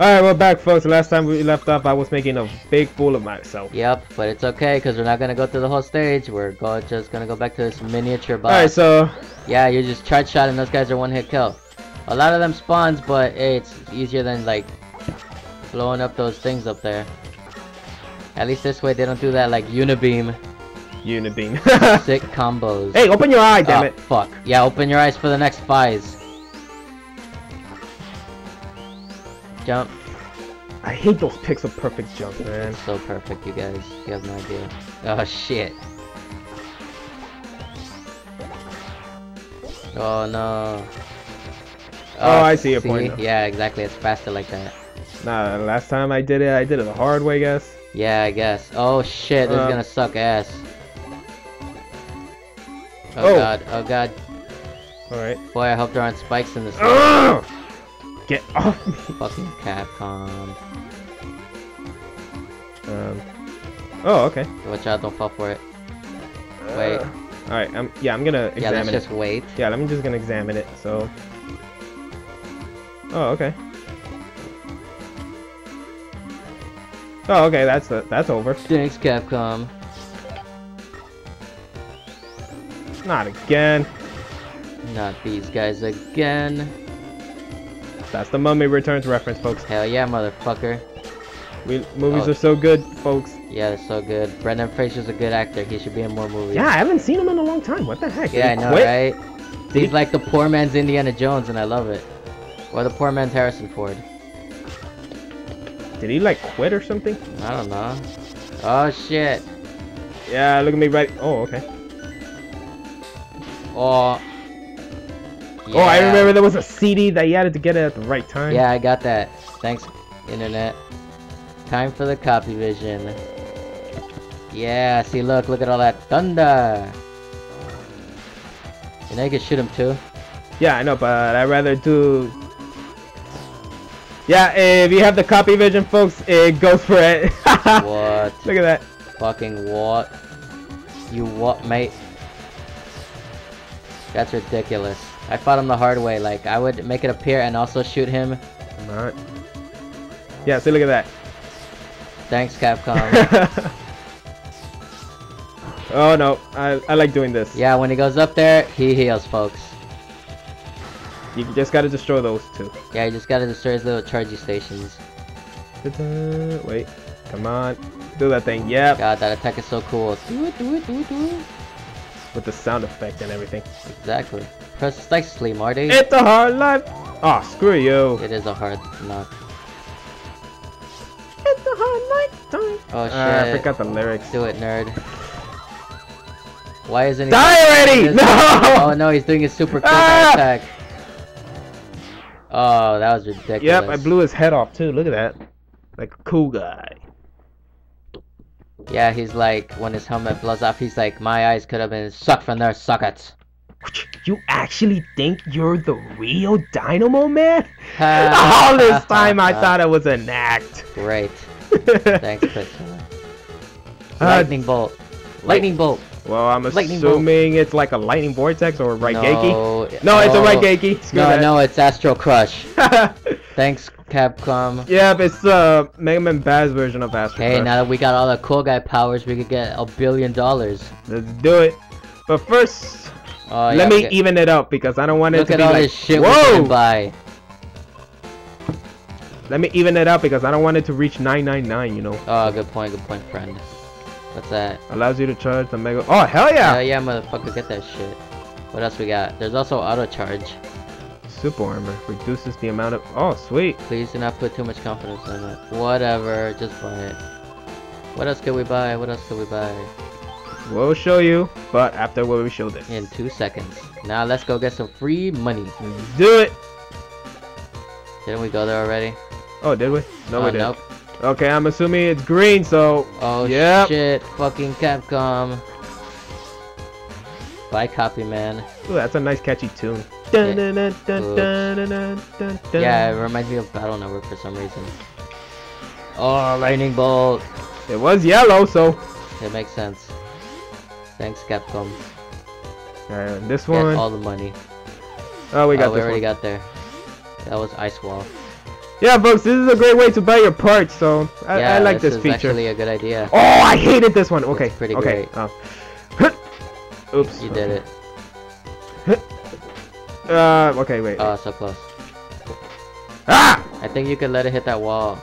Alright, we're back, folks. Last time we left off, I was making a big fool of myself. Yep, but it's okay because we're not gonna go through the whole stage. We're go just gonna go back to this miniature boss. Alright, so Yeah, you just charge shot and those guys are one hit kill. A lot of them spawns, but hey, it's easier than like blowing up those things up there. At least this way they don't do that like unibeam Unibeam. sick combos. hey, open your eye, damn oh, it. fuck. Yeah, open your eyes for the next spies. Jump. I hate those pixel perfect jumps, man. So perfect, you guys. You have no idea. Oh shit. Oh no. Oh, I see your point. Yeah, exactly. It's faster like that. Nah, last time I did it, I did it the hard way, guess. Yeah, I guess. Oh shit, this Uh. is gonna suck ass. Oh, Oh. god, oh god. Alright. Boy, I hope there aren't spikes in this! Get off me. fucking Capcom. Um. Oh, okay. Watch out, don't fall for it. Wait. Uh, Alright, I'm yeah, I'm gonna Yeah, let's examine just wait. Yeah, I'm just gonna examine it, so. Oh, okay. Oh, okay, that's the that's over. Thanks, Capcom. Not again. Not these guys again. That's the Mummy Returns reference, folks. Hell yeah, motherfucker. We movies Oh. are so good, folks. Yeah, they're so good. Brendan Fraser's a good actor. He should be in more movies. Yeah, I haven't seen him in a long time. What the heck? Did Yeah, I know, quit? right? Did He's he- like the poor man's Indiana Jones, and I love it. Or the poor man's Harrison Ford. Did he like quit or something? I don't know. Oh shit. Yeah, look at me right. Oh, okay. Oh. Oh, I remember there was a CD that you had to get it at the right time. Yeah, I got that. Thanks, internet. Time for the copy vision. Yeah, see, look, look at all that thunder. You know you can shoot him too. Yeah, I know, but I'd rather do. Yeah, if you have the copy vision, folks, eh, it goes for it. What? Look at that. Fucking what? You what, mate? That's ridiculous. I fought him the hard way. Like, I would make it appear and also shoot him. Not. Yeah, see, look at that. Thanks, Capcom. oh no, I, I like doing this. yeah, when he goes up there, he heals, folks. You just gotta destroy those two. Yeah, you just gotta destroy his little charging stations. Wait, come on. Do that thing. Yep. God, that attack is so cool. Do it, do it, do it, do it. With the sound effect and everything. Exactly. Precisely, Marty. It's a hard life. Oh, screw you. It is a hard knock. It's a hard lifetime. Oh shit. Ah, I forgot the lyrics. Do it, nerd. Why isn't he? Die already! His- No! Oh no, he's doing his super cool Ah! attack. Oh, that was ridiculous. Yep, I blew his head off too. Look at that. Like a cool guy. Yeah, he's like, when his helmet blows off, he's like, my eyes could have been sucked from their sockets. You actually think you're the real Dynamo Man? All this time I thought it was an act. Great. Thanks, Priscilla. Uh, Lightning bolt. Lightning bolt. Well, I'm Lightning bolt. assuming it's like a lightning vortex or a Raigeki. No, No, it's a oh. Raigeki. No, no, it's Astro Crush. Thanks, Capcom. yep, it's uh Mega Man Baz version of Astro Hey, Crush. now that we got all the cool guy powers, we could get a billion dollars. Let's do it. But first, Oh, yeah, let me even it up because I don't want it to be like, this shit whoa! Let me even it up because I don't want it to reach 999. You know, Oh, good point, good point, friend. What's that? allows you to charge the Mega. Oh hell yeah! Yeah, yeah, motherfucker, get that shit. What else we got? There's also auto charge. Super armor reduces the amount of. Oh sweet. Please do not put too much confidence in it. Whatever, just buy it. What else could we buy? What else could we buy? We'll show you, but after we show this. In two seconds. Now let's go get some free money. Let's do it. Didn't we go there already? Oh, did we? No, Oh, we uh, didn't. Nope. Okay, I'm assuming it's green, so. Oh Yep. shit, fucking Capcom. Bye, copy, man. Ooh, that's a nice catchy tune. Dun, dun, dun, dun, dun, dun, dun, dun, dun. Yeah, it reminds me of Battle Network for some reason. Oh, lightning bolt. It was yellow, so. It makes sense. Thanks, Capcom. And this Get one. all the money. Oh, we got oh, we already one. got there. That was Ice Wall. Yeah, folks, this is a great way to buy your parts. So I, yeah, I like this, this, is feature. actually a good idea. Oh, I hated this one. Okay, pretty okay. great. Oh. Oops. You did it. Uh, okay, wait. Oh, so close. ah! I think you can let it hit that wall.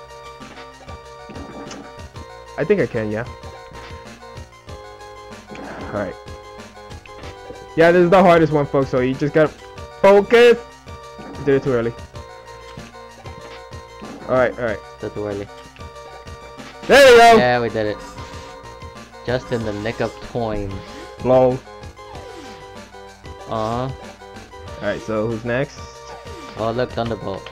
I think I can, yeah. Alright. Yeah, this is the hardest one, folks, so you just gotta focus. Did it too early. Alright, alright. Still too early. There you go! Yeah, we did it. Just in the nick of time. Lol. Uh huh. Alright, so who's next? Oh, look, Thunderbolt.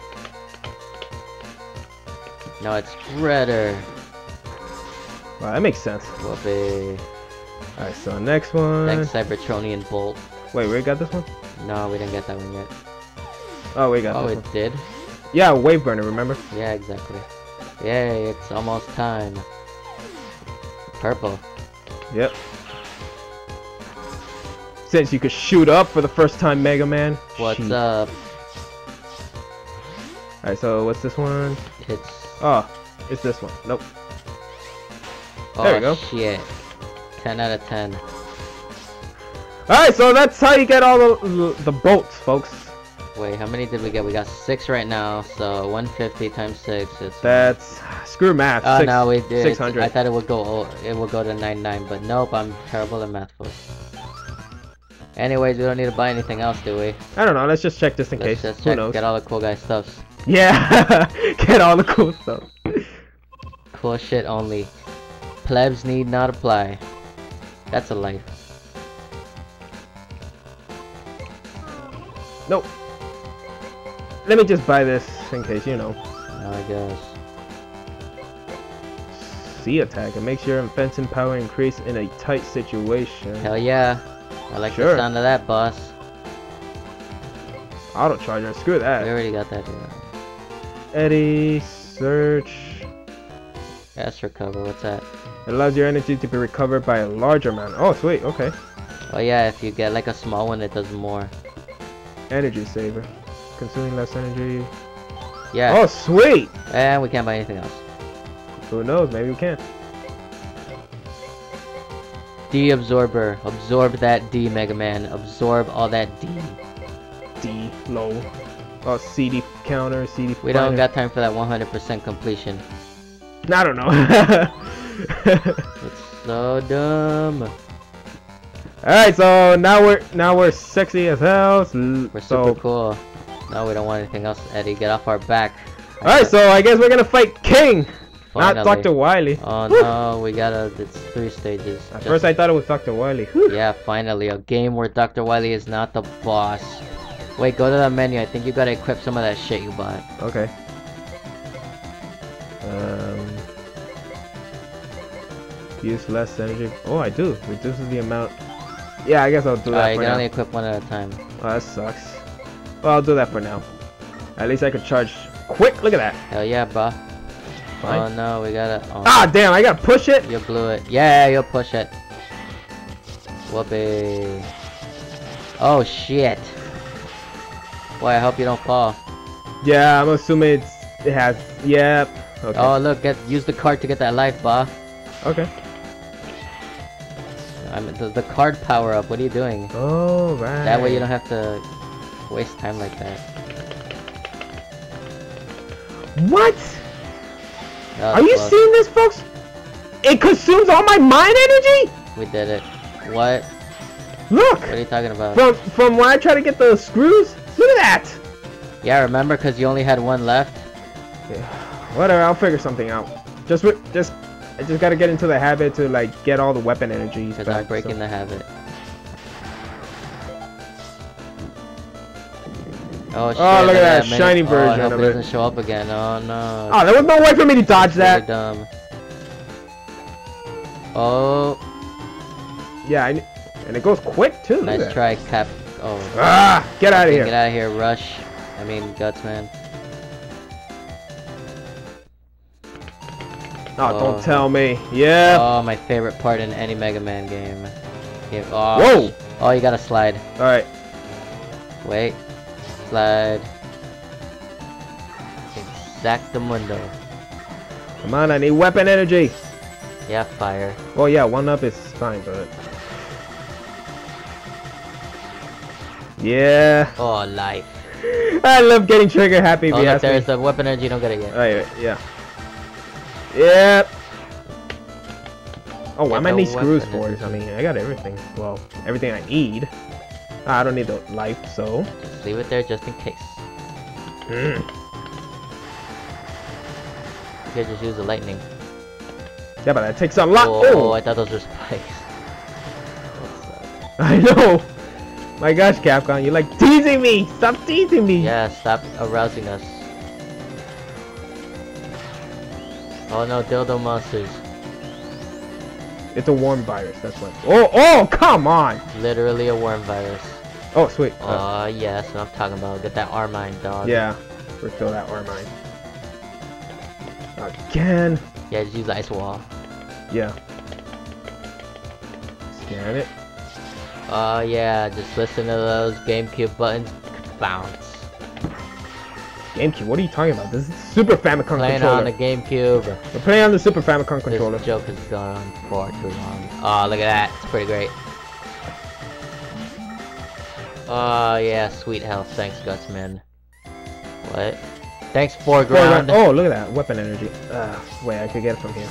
Now it's Shredder. Wow, that makes sense. Whoopee. Alright, so next one. Next Cybertronian Bolt. Wait, we got this one? No, we didn't get that one yet. Oh, we got Oh, it one. did? Yeah, Wave Burner, remember? Yeah, exactly. Yay, it's almost time. Purple. Yep. Since you could shoot up for the first time, Mega Man. What's Sheet. up? Alright, so what's this one? It's... Oh, it's this one. Nope. Oh, There we go. shit. 10 out of 10. Alright, so that's how you get all the, the bolts, folks. Wait, how many did we get? We got 6 right now, so 150 times 6 is... That's screw math. Oh Six- no, we did. 600. I thought it would go. It would go to 99, but nope. I'm terrible at math, folks. Anyways, we don't need to buy anything else, do we? I don't know. Let's just check just in Let's case. just Who check. knows? Get all the cool guy stuffs. Yeah, get all the cool stuff. Cool shit only. Plebs need not apply. That's a life. Nope. Let me just buy this in case you know. Oh, I guess. C attack. It makes your offensive power increase in a tight situation. Hell yeah. I like Sure. the sound of that, boss. Auto charger. Screw that. We that. already got that. Dude. Eddie search. S recover. What's that? It allows your energy to be recovered by a larger amount. Oh, sweet. Okay. Oh yeah, if you get like a small one, it does more. Energy saver. Consuming less energy. Yeah. Oh, sweet. And we can't buy anything else. Who knows? Maybe we can. D absorber. Absorb that D, Mega Man. Absorb all that D. D low. Oh, CD counter. CD. We don't got time for that 100% completion. I don't know. It's so dumb. Alright, so now we're now we're sexy as hell. We're so, super cool. No, we don't want anything else, Eddie. Get off our back. Alright, so I guess we're gonna fight King, not Dr. Wily. Oh Whew. no, we gotta. It's three stages. At Just- first I thought it was Dr. Wily. Yeah, finally, a game where Dr. Wily is not the boss. Wait, go to the menu. I think you gotta equip some of that shit you bought. Okay. Um, use less energy. Oh, I do. Reduces the amount. Yeah, I guess I'll do Uh, that you for can now. only equip one at a time. Oh, that sucks. Well, I'll do that for now. At least I could charge quick. Look at that. Hell yeah, bro. Oh no, we gotta. Oh, Ah, damn! I gotta push it. you blew it. Yeah, you'll push it. Whoopee. Oh shit. Boy, I hope you don't fall. Yeah, I'm assuming it's it has. Yep. Okay. Oh look, get use the card to get that life, bah. okay. I mean, the, the card power up. What are you doing? Oh right. That way you don't have to waste time like that. What? Are you close. seeing this, folks? It consumes all my mind energy. We did it. What? Look. What are you talking about? From from when I try to get the screws. Look at that. Yeah, remember, because you only had one left? Yeah. Whatever. I'll figure something out. Just just I just gotta get into the habit to like get all the weapon energies. Because back, I'm breaking so- the habit. Oh shit! oh look at that mini- shiny oh, I version hope of it it. doesn't show up again. Oh no. Oh, there was no way for me to dodge Really that. dumb. Oh, Yeah, I and it goes quick too. Look at nice try, Cap. Oh. Ah, get out of here. Get out of here, Rush. I mean, Guts, man. Oh, Oh. don't tell me. Yeah. Oh, my favorite part in any Mega Man game. game. Oh, Whoa. Oh, you gotta slide. All right. Wait. Slide. Exactamundo. Come on, I need weapon energy. Yeah, fire. Well, yeah, one up is fine, but yeah, Oh, life. I love getting trigger happy. Oh, look, ask me. there's the weapon energy. Don't get it yet. Right, yeah. Yep. Oh, why am I need screws for it? I mean, I got everything. Well, everything I need. I don't need the life, so. Just leave it there just in case. Mm. You could just use the lightning. Yeah, but that takes a lot. Oh, I thought those were spikes. I know. My gosh, Capcom, you're like teasing me. Stop teasing me. Yeah, stop arousing us. Oh no, dildo monsters. It's a worm virus. That's what. Oh, oh, come on. Literally a worm virus. Oh, sweet. Uh, yeah, that's what I'm talking about. Get that R-mine, dog. yeah, refill that ore mine. Again. Yeah, just use the ice wall. Yeah. Scan it. Oh yeah, just listen to those GameCube buttons bounce. GameCube, what are you talking about? This is Super Famicom Playing controller. on the GameCube. We're playing on the Super Famicom controller. This joke has gone on far too long. Oh, look at that. It's pretty great. Oh, yeah. Sweet health. Thanks, Gutsman. What? Thanks, foreground. Foreground- Oh, look at that. Weapon energy. Uh, wait, I could get it from here.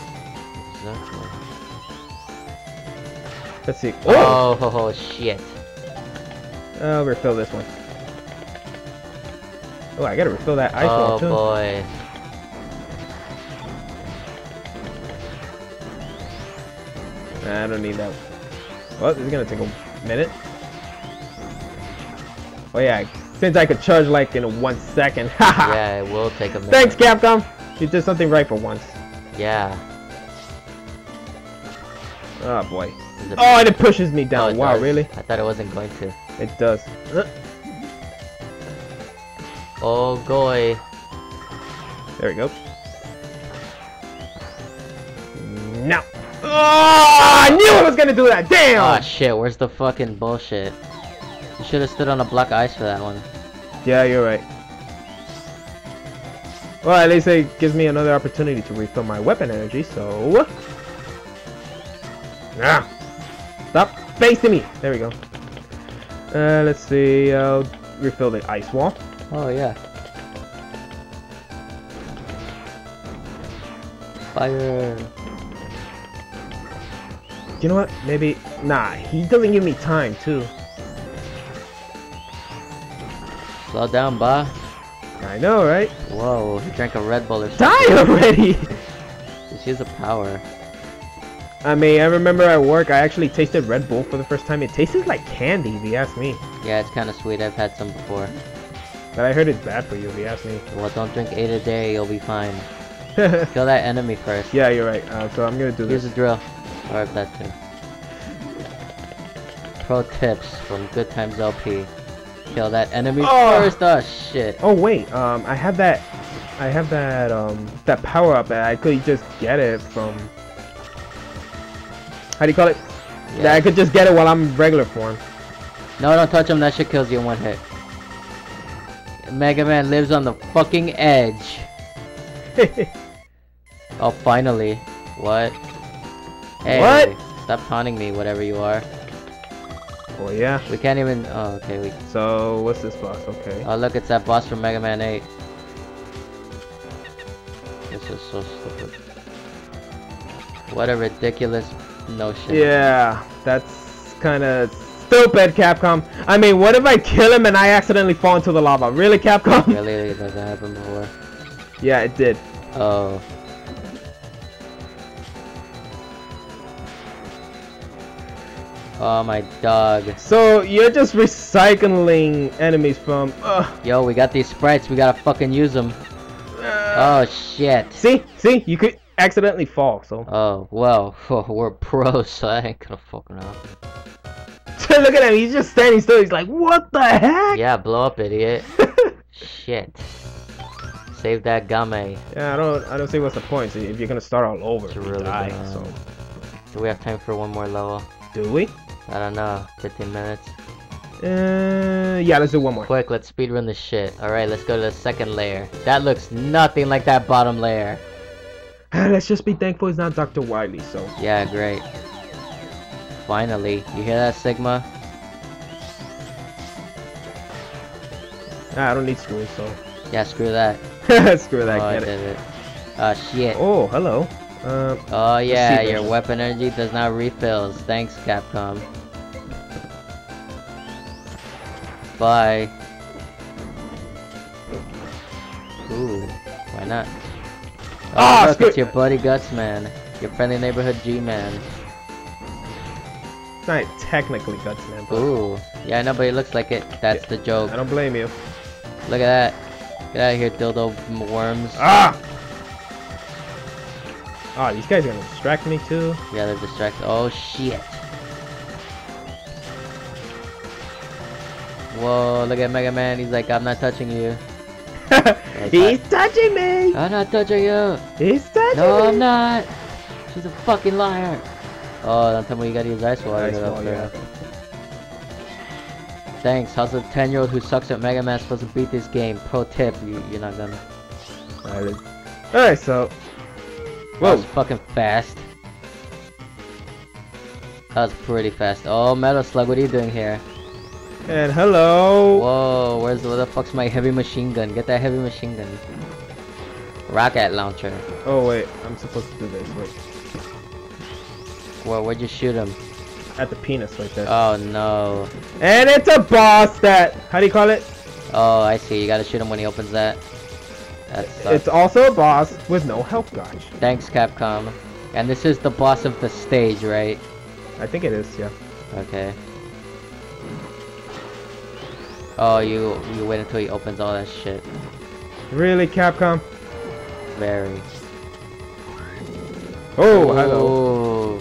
Let's see. Oh! Oh, ho, ho, shit. Uh, refill this one. Oh, I gotta refill that ice oh, wall too. Oh boy. Nah, I don't need that. Well, this is gonna take a minute. Oh yeah, since I could charge like in one second. Yeah, it will take a minute. Thanks, Capcom. You did something right for once. Yeah. Oh boy. Oh, and it pushes me Oh, down. it wow, does. really? I thought it wasn't going to. It does. Uh, Oh, goy. There we go. No. Oh, I knew I was gonna do that. Damn. Oh, shit. Where's the fucking bullshit? You should have stood on a block of ice for that one. Yeah, you're right. Well, at least it gives me another opportunity to refill my weapon energy, so... Ah! Stop facing me! There we go. Uh, let's see, I'll refill the ice wall. Oh yeah. Fire. You know what? Maybe... Nah, he doesn't give me time, too. Slow down, ba. I know, right? Whoa, he drank a Red Bull or something. Die already! Use the power. I mean, I remember at work, I actually tasted Red Bull for the first time. It tastes like candy, if you ask me. Yeah, it's kind of sweet. I've had some before. But I heard it's bad for you, if you ask me. Well, don't drink eight a day. You'll be fine. Kill that enemy first. yeah, you're right. Uh, so I'm gonna do Here's this. a drill. Or that too. Pro tips from Good Times LP. Kill that enemy Oh! first. Oh shit. Oh wait, um, I have that, I have that, um, that power up that I could just get it from. How do you call it? That I could just get it while I'm regular form. No, don't touch him. That shit kills you in one hit. Mega Man lives on the fucking edge. Oh, finally. What? Hey, What? stop taunting me, whatever you are. oh yeah. We can't even. Oh, okay. We. So what's this boss? Okay. Oh, look, it's that boss from Mega Man 8. This is so stupid. What a ridiculous notion. Yeah, that's kind of stupid, Capcom. I mean, what if I kill him and I accidentally fall into the lava? Really, Capcom? Really, it doesn't happen before. yeah, it did. Oh. Oh my dog. So you're just recycling enemies from. Uh, Yo, we got these sprites. We gotta fucking use them. uh, Oh shit. see, see, you could accidentally fall. So Oh well, we're pros, so I ain't gonna fucking up. look at him. He's just standing still. He's like, what the heck? Yeah, blow up, idiot. Shit. Save that game. Yeah, I don't, I don't see what's the point. See, if you're gonna start all over, It's really die. dumb. So, Do we have time for one more level? do we? I don't know. 15 minutes. Uh, yeah, let's do one more. Quick, let's speedrun this shit. Alright, let's go to the second layer. That looks nothing like that bottom layer. let's just be thankful it's not Dr. Wily, so. Yeah, great. Finally. You hear that, Sigma? Ah, I don't need screws, so. Yeah, screw that. Screw that, oh, I get did it. it. Oh, shit. Oh, hello. Um, Oh, yeah, your weapon energy does not refills. Thanks, Capcom. Bye. Ooh, why not? Oh, Ah, look, it's your buddy Guts Man. Your friendly neighborhood G-Man. It's not technically Guts, man. But Ooh. Yeah, I know, but it looks like it. That's the joke. I don't blame you. Look at that. Get out of here, dildo worms. Ah! Oh, these guys are gonna distract me too. Yeah, they're distracted. Oh, shit. Whoa, look at Mega Man. He's like, I'm not touching you. He's touching me! I'm not touching you. He's touching No, me! I'm not. She's a fucking liar. Oh, don't tell me you gotta use ice water. Ice up yeah. there. Thanks. How's a 10 year old who sucks at Mega Man supposed to beat this game? Pro tip, you, you're not gonna. Alright, Alright, so. That Whoa! was fucking fast. That was pretty fast. Oh, Metal Slug, what are you doing here? And hello! Whoa, where's where the fuck's my heavy machine gun? Get that heavy machine gun. Rocket launcher. Oh, wait, I'm supposed to do this. Wait. Where, where'd you shoot him? At the penis right there. Oh no. and it's a boss that. How do you call it? Oh, I see. You gotta shoot him when he opens that. That sucks. It's also a boss with no health gauge. Thanks, Capcom. And this is the boss of the stage, right? I think it is, yeah. Okay. Oh, you you wait until he opens all that shit. Really, Capcom? Very. Oh, hello.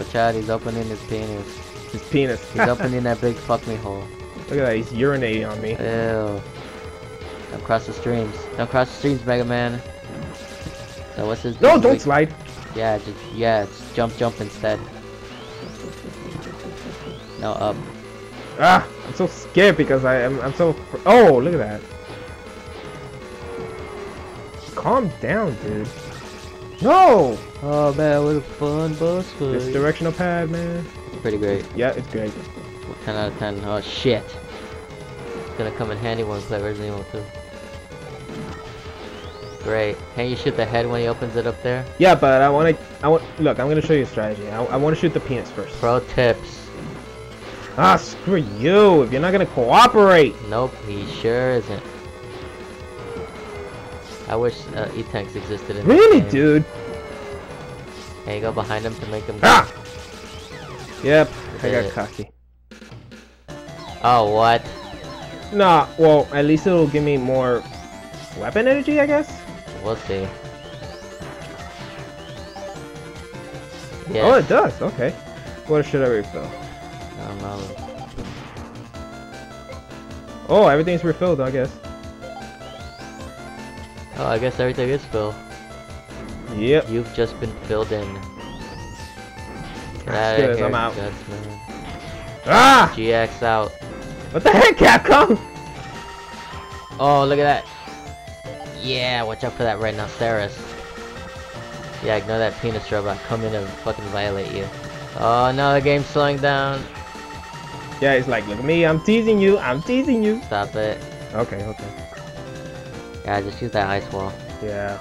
Watch out, he's opening his penis. His penis. He's opening that big fuck me hole. Look at that, he's urinating on me. Ew. Don't cross the streams. Don't cross the streams, Mega Man. So what's his No, don't slide. Yeah, just yeah, it's jump jump instead. No up. Ah, I'm so scared because I am. I'm so. Oh, look at that. Calm down, dude. No. Oh man, what a fun boss This directional pad, man. Pretty great. Yeah, it's great. 10 out of 10. Oh shit. It's gonna come in handy when we play Resident Evil 2. Great. Can you shoot the head when he opens it up there? Yeah, but I want to. I want. Look, I'm gonna show you a strategy. I, I want to shoot the penis first. Pro tips. Ah, screw you! If you're not gonna cooperate. Nope, he sure isn't. I wish uh, E-Tanks existed in Really, dude? Hey, you go behind him to make him Ah. Yep, I got cocky. Oh, what? Nah, well, at least it'll give me more weapon energy, I guess. We'll see. Oh, it does. Okay. What should I refill? I don't know. Oh, everything's refilled, I guess. Oh, I guess everything is filled. Yep. You've just been filled in. Get Let's out do of this, here, I'm out. Ah! GX out. What the heck, Capcom? Oh, look at that. Yeah, watch out for that rhinoceros. Yeah, ignore that penis robot. Come in and fucking violate you. Oh no, the game's slowing down. Yeah, it's like, look at me, I'm teasing you, I'm teasing you. Stop it. Okay, okay. Yeah, just use that ice wall. Yeah.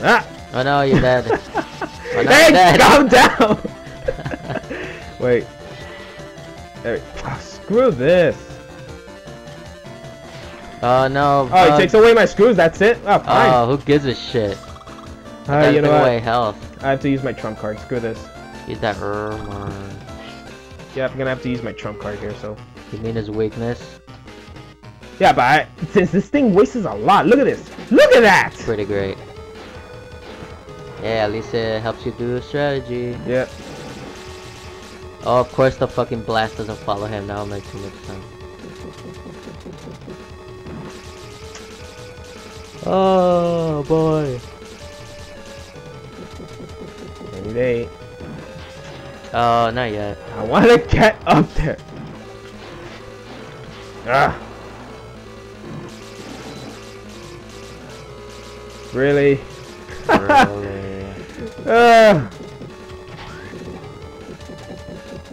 Ah! Oh no, you're dead. Oh, no, hey, you're dead. calm down! Wait. There we ah, Screw this. Oh no. Oh, he takes away my screws, that's it? Oh, fine. Oh, who gives a shit? uh, you know away health. I have to use my trump card, screw this. Use that. Yeah, I'm gonna have to use my trump card here, so. You mean his weakness? Yeah, but I, since this thing wastes a lot, look at this! Look at that! Pretty great. Yeah, at least it helps you do a strategy. Yep. Oh, of course the fucking blast doesn't follow him. Now it makes too much sense. Oh boy. Maybe they. Oh, not yet. I want to get up there. Ah. Really? Really? Ah.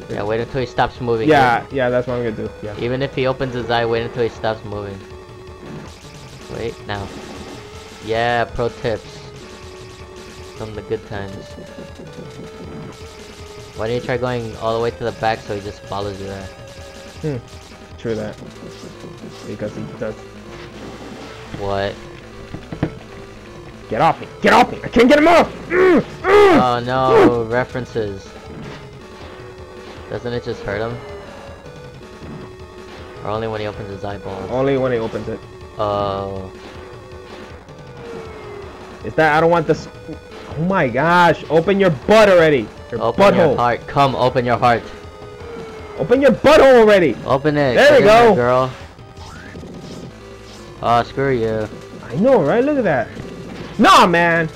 yeah, wait until he stops moving. yeah, yeah, that's what I'm gonna do. Yeah. Even if he opens his eye, wait until he stops moving. Wait, now. Yeah, pro tips. From the good times. Why don't you try going all the way to the back so he just follows you there? True that. Because he does. What? Get off me! Get off me! I can't get him off! Mm, mm. Oh no, references. Doesn't it just hurt him? Or only when he opens his eyeballs? Only when he opens it. Oh. Is that I don't want this. Oh my gosh! Open your butt already. Your Open your heart. Come, open your heart. Open your butthole already. Open it. There Get we in there, go. girl. Oh, screw you. I know, right? Look at that. Nah, man.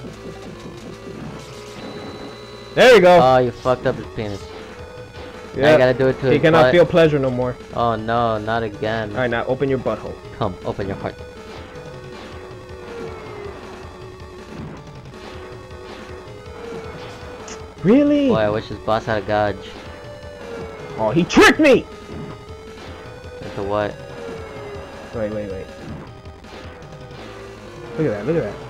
There you go. Oh, you fucked up his penis. Yeah. you gotta do it to he cannot butt. feel pleasure no more. Oh no, not again. All right, now open your butthole. Come, open your heart. Really? Boy, I wish his boss had a gauge. Oh, he tricked me. Into what? Wait, wait, wait. Look at that. Look at that.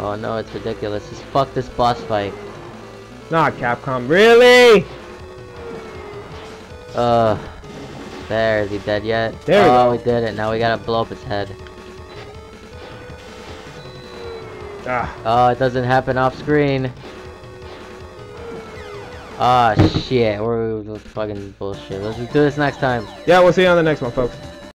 Oh no, it's ridiculous. Just fuck this boss fight. Nah, Capcom. Really? Uh, There, is he dead yet? There we oh, go. we did it. Now we gotta blow up his head. Ah. Oh, it doesn't happen off screen. Ah, shit. We're, we're fucking bullshit. Let's just do this next time. Yeah, we'll see you on the next one, folks.